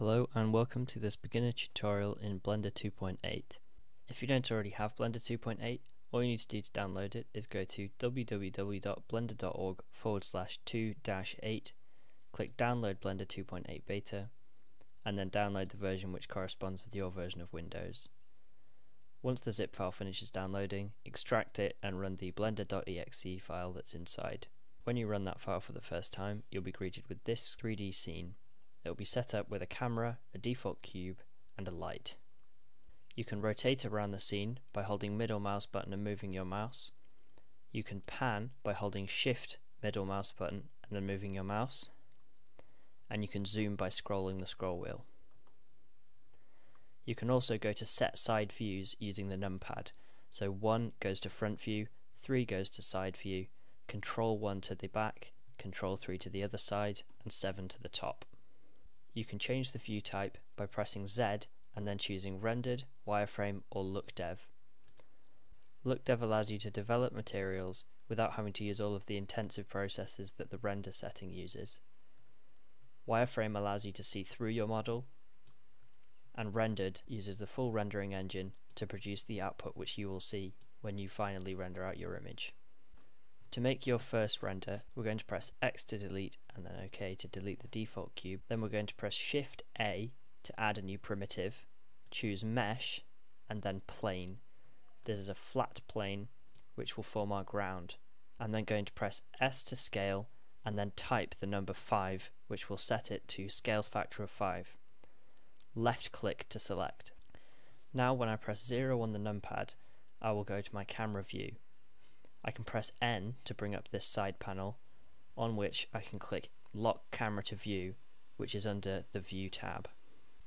Hello and welcome to this beginner tutorial in Blender 2.8. If you don't already have Blender 2.8, all you need to do to download it is go to www.blender.org forward slash 2-8, click download Blender 2.8 beta, and then download the version which corresponds with your version of Windows. Once the zip file finishes downloading, extract it and run the blender.exe file that's inside. When you run that file for the first time, you'll be greeted with this 3D scene. It will be set up with a camera, a default cube, and a light. You can rotate around the scene by holding middle mouse button and moving your mouse. You can pan by holding shift middle mouse button and then moving your mouse. And you can zoom by scrolling the scroll wheel. You can also go to set side views using the numpad. So 1 goes to front view, 3 goes to side view, control 1 to the back, control 3 to the other side, and 7 to the top. You can change the view type by pressing Z and then choosing Rendered, Wireframe or Look Dev. Look Dev allows you to develop materials without having to use all of the intensive processes that the render setting uses. Wireframe allows you to see through your model, and Rendered uses the full rendering engine to produce the output which you will see when you finally render out your image. To make your first render, we're going to press X to delete and then OK to delete the default cube. Then we're going to press Shift A to add a new primitive, choose Mesh, and then Plane. This is a flat plane which will form our ground. I'm then going to press S to scale and then type the number 5 which will set it to scales factor of 5. Left click to select. Now when I press 0 on the numpad, I will go to my camera view I can press N to bring up this side panel on which I can click lock camera to view which is under the view tab.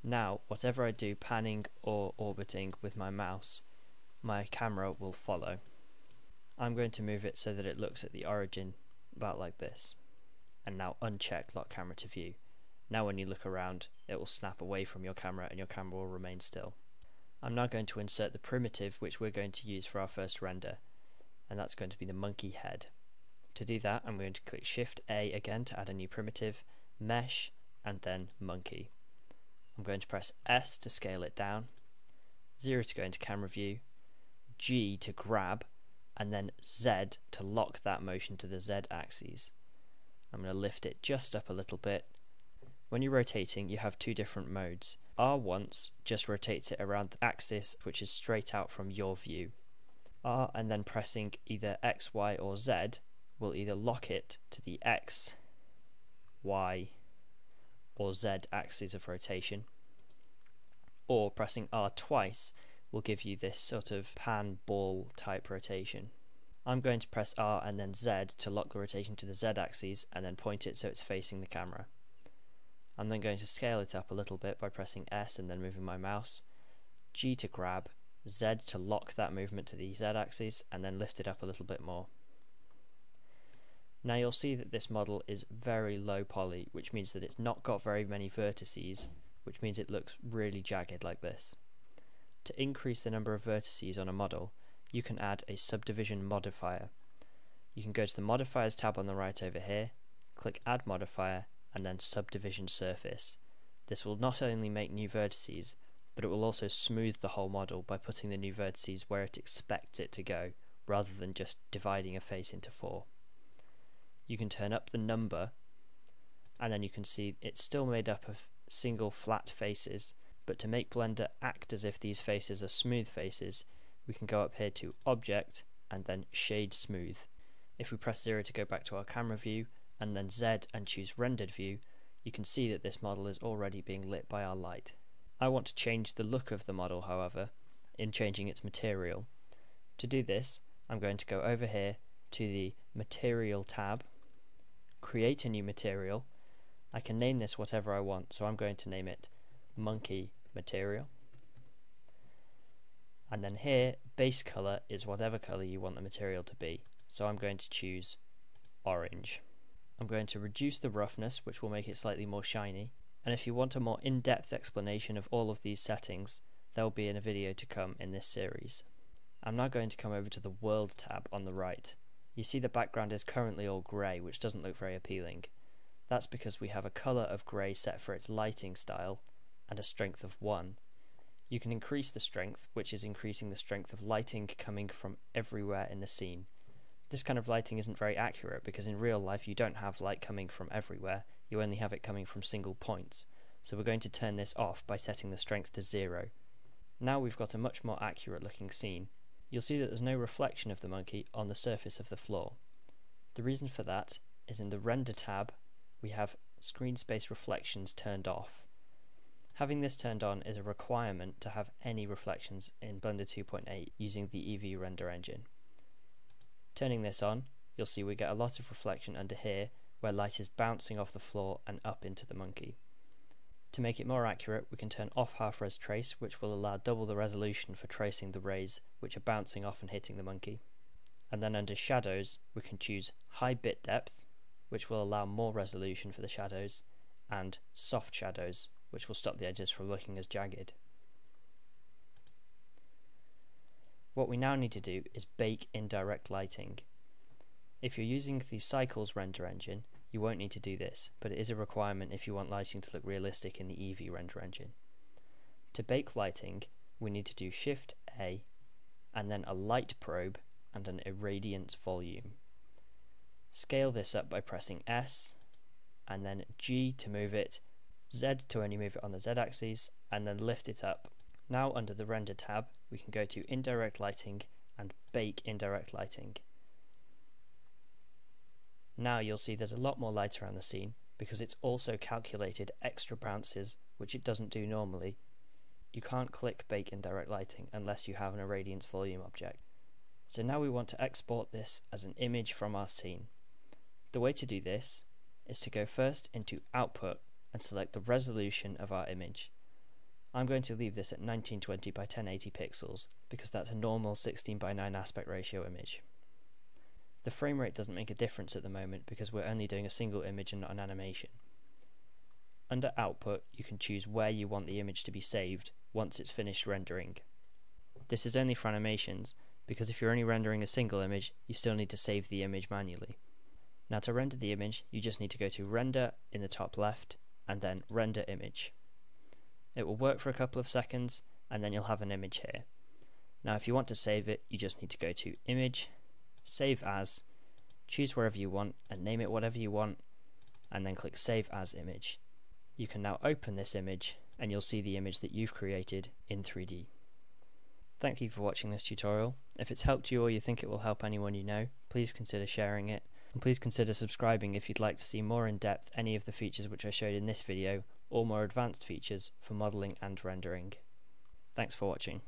Now whatever I do panning or orbiting with my mouse my camera will follow. I'm going to move it so that it looks at the origin about like this and now uncheck lock camera to view. Now when you look around it will snap away from your camera and your camera will remain still. I'm now going to insert the primitive which we're going to use for our first render and that's going to be the monkey head. To do that, I'm going to click Shift A again to add a new primitive, Mesh, and then Monkey. I'm going to press S to scale it down, 0 to go into camera view, G to grab, and then Z to lock that motion to the Z axis. I'm going to lift it just up a little bit. When you're rotating, you have two different modes. R once just rotates it around the axis, which is straight out from your view. R and then pressing either X, Y or Z will either lock it to the X, Y or Z axis of rotation or pressing R twice will give you this sort of pan ball type rotation. I'm going to press R and then Z to lock the rotation to the Z axis and then point it so it's facing the camera. I'm then going to scale it up a little bit by pressing S and then moving my mouse, G to grab, Z to lock that movement to the Z axis and then lift it up a little bit more. Now you'll see that this model is very low poly, which means that it's not got very many vertices, which means it looks really jagged like this. To increase the number of vertices on a model, you can add a subdivision modifier. You can go to the modifiers tab on the right over here, click add modifier, and then subdivision surface. This will not only make new vertices, but it will also smooth the whole model by putting the new vertices where it expects it to go, rather than just dividing a face into four. You can turn up the number, and then you can see it's still made up of single flat faces, but to make Blender act as if these faces are smooth faces, we can go up here to Object, and then Shade Smooth. If we press 0 to go back to our camera view, and then Z and choose Rendered View, you can see that this model is already being lit by our light. I want to change the look of the model, however, in changing its material. To do this, I'm going to go over here to the Material tab, create a new material. I can name this whatever I want, so I'm going to name it Monkey Material. And then here, base color is whatever color you want the material to be. So I'm going to choose orange. I'm going to reduce the roughness, which will make it slightly more shiny and if you want a more in-depth explanation of all of these settings, there will be in a video to come in this series. I'm now going to come over to the World tab on the right. You see the background is currently all grey, which doesn't look very appealing. That's because we have a colour of grey set for its lighting style, and a strength of 1. You can increase the strength, which is increasing the strength of lighting coming from everywhere in the scene. This kind of lighting isn't very accurate because in real life you don't have light coming from everywhere, you only have it coming from single points. So we're going to turn this off by setting the strength to 0. Now we've got a much more accurate looking scene. You'll see that there's no reflection of the monkey on the surface of the floor. The reason for that is in the Render tab we have Screen Space Reflections turned off. Having this turned on is a requirement to have any reflections in Blender 2.8 using the Eevee render engine. Turning this on, you'll see we get a lot of reflection under here where light is bouncing off the floor and up into the monkey. To make it more accurate, we can turn off half-res trace, which will allow double the resolution for tracing the rays which are bouncing off and hitting the monkey. And then under shadows, we can choose high bit depth, which will allow more resolution for the shadows, and soft shadows, which will stop the edges from looking as jagged. What we now need to do is bake indirect lighting. If you're using the Cycles render engine, you won't need to do this, but it is a requirement if you want lighting to look realistic in the Eevee render engine. To bake lighting, we need to do Shift A and then a light probe and an irradiance volume. Scale this up by pressing S and then G to move it, Z to only move it on the Z axis, and then lift it up now under the render tab we can go to indirect lighting and bake indirect lighting. Now you'll see there's a lot more light around the scene because it's also calculated extra bounces which it doesn't do normally. You can't click bake indirect lighting unless you have an irradiance volume object. So now we want to export this as an image from our scene. The way to do this is to go first into output and select the resolution of our image. I'm going to leave this at 1920 by 1080 pixels because that's a normal 16 by 9 aspect ratio image. The frame rate doesn't make a difference at the moment because we're only doing a single image and not an animation. Under output you can choose where you want the image to be saved once it's finished rendering. This is only for animations because if you're only rendering a single image you still need to save the image manually. Now to render the image you just need to go to render in the top left and then render image. It will work for a couple of seconds and then you'll have an image here. Now if you want to save it, you just need to go to Image, Save As, choose wherever you want and name it whatever you want and then click Save As Image. You can now open this image and you'll see the image that you've created in 3D. Thank you for watching this tutorial. If it's helped you or you think it will help anyone you know, please consider sharing it and please consider subscribing if you'd like to see more in depth any of the features which I showed in this video or more advanced features for modelling and rendering. Thanks for watching.